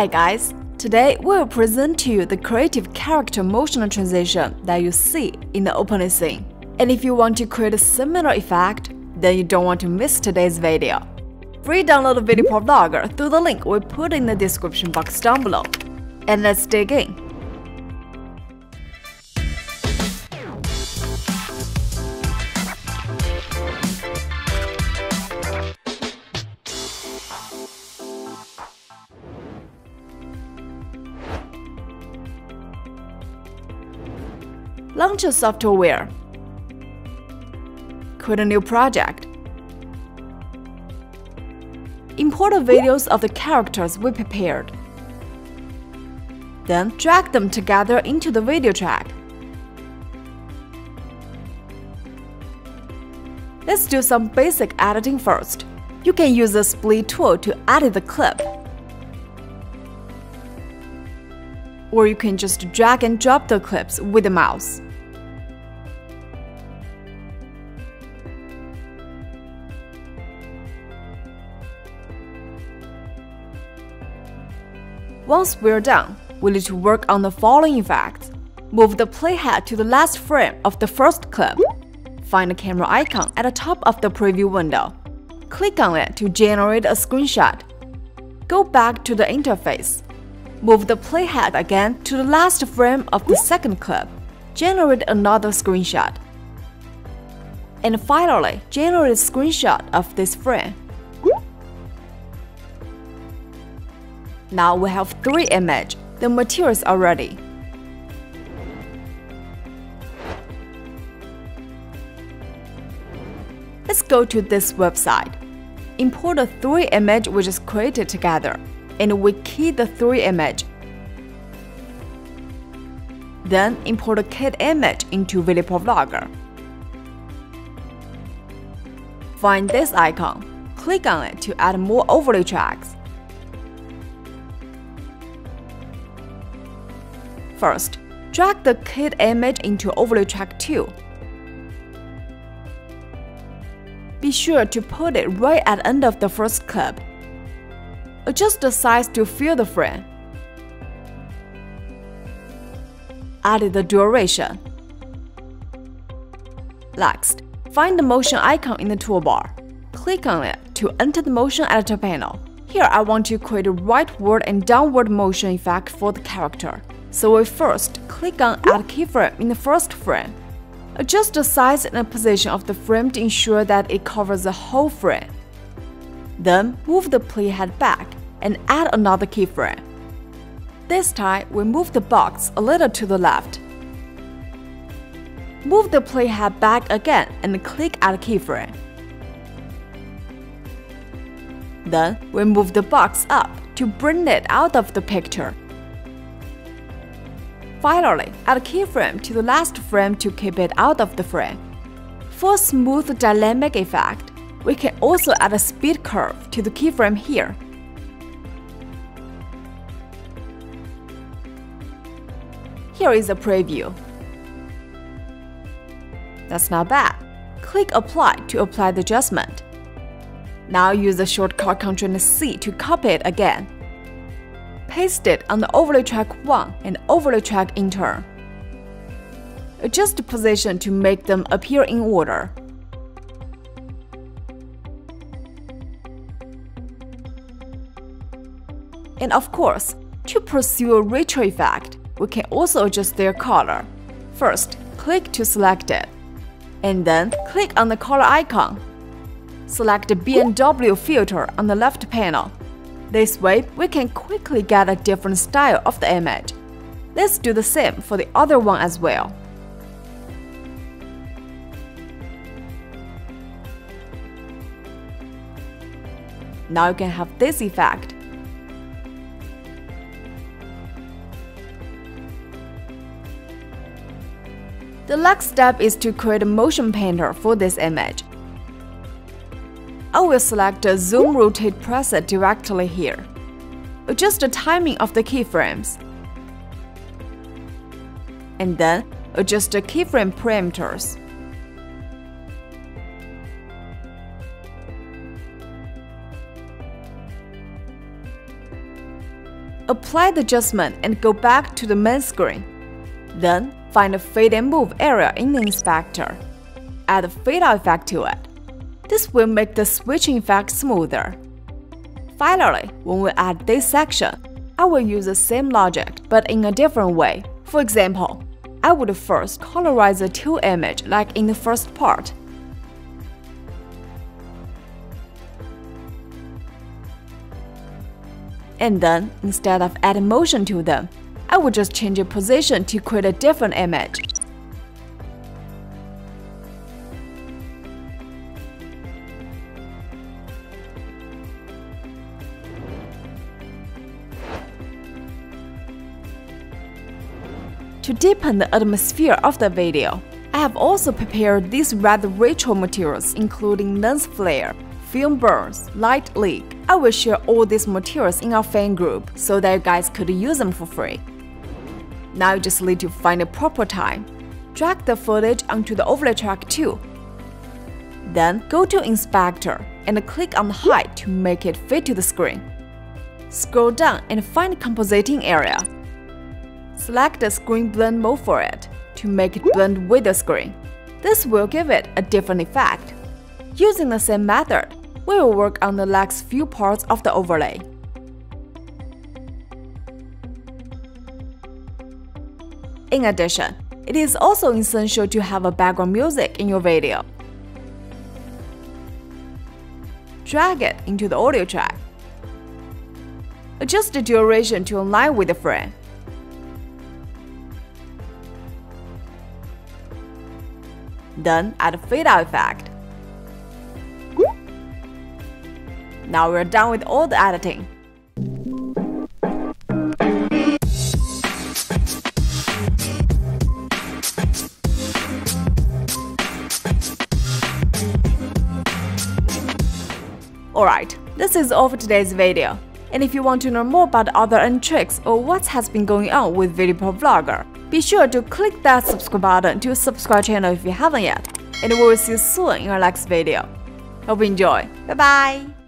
Hi guys! Today we'll present to you the creative character motion transition that you see in the opening scene. And if you want to create a similar effect, then you don't want to miss today's video. Free download the VideoProc Vlogger through the link we put in the description box down below. And let's dig in. Launch a software. Create a new project. Import the videos of the characters we prepared. Then drag them together into the video track. Let's do some basic editing first. You can use the split tool to edit the clip. Or you can just drag and drop the clips with the mouse. Once we're done, we need to work on the following effects. Move the playhead to the last frame of the first clip. Find the camera icon at the top of the preview window. Click on it to generate a screenshot. Go back to the interface. Move the playhead again to the last frame of the second clip. Generate another screenshot. And finally, generate a screenshot of this frame. Now we have three images. The materials are ready. Let's go to this website. Import the three image we just created together, and we key the three image. Then import the keyed image into Video Vlogger. Find this icon. Click on it to add more overlay tracks. First, drag the keyed image into overlay track 2. Be sure to put it right at the end of the first clip. Adjust the size to fill the frame. Add the duration. Next, find the motion icon in the toolbar. Click on it to enter the motion editor panel. Here I want to create a rightward and downward motion effect for the character. So we first click on Add keyframe in the first frame. Adjust the size and position of the frame to ensure that it covers the whole frame. Then move the playhead back and add another keyframe. This time, we move the box a little to the left. Move the playhead back again and click Add keyframe. Then, we move the box up to bring it out of the picture Finally, add a keyframe to the last frame to keep it out of the frame. For smooth dynamic effect, we can also add a speed curve to the keyframe here. Here is a preview. That's not bad. Click Apply to apply the adjustment. Now use the shortcut Ctrl C to copy it again paste it on the overlay track 1 and overlay track in turn. Adjust position to make them appear in order. And of course, to pursue a richer effect, we can also adjust their color. First, click to select it, and then click on the color icon. Select the B&W filter on the left panel this way, we can quickly get a different style of the image. Let's do the same for the other one as well. Now you can have this effect. The next step is to create a motion painter for this image. I will select the Zoom Rotate preset directly here. Adjust the timing of the keyframes. And then adjust the keyframe parameters. Apply the adjustment and go back to the main screen. Then, find the Fade and Move area in the inspector. Add a fade out effect to it. This will make the switching effect smoother. Finally, when we add this section, I will use the same logic, but in a different way. For example, I would first colorize the two image like in the first part. And then, instead of adding motion to them, I would just change the position to create a different image. To deepen the atmosphere of the video, I have also prepared these rather retro materials including lens flare, film burns, light leak. I will share all these materials in our fan group so that you guys could use them for free. Now you just need to find a proper time. Drag the footage onto the overlay track too. Then go to Inspector and click on height to make it fit to the screen. Scroll down and find Compositing area. Select the screen blend mode for it to make it blend with the screen. This will give it a different effect. Using the same method, we will work on the last few parts of the overlay. In addition, it is also essential to have a background music in your video. Drag it into the audio track. Adjust the duration to align with the frame. Then add a fade out effect. Now we're done with all the editing. Alright, this is all for today's video. And if you want to know more about other and tricks or what has been going on with VideoProc Vlogger, be sure to click that subscribe button to subscribe channel if you haven't yet. And we will see you soon in our next video. Hope you enjoy. Bye bye!